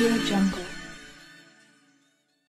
Audio Jungle.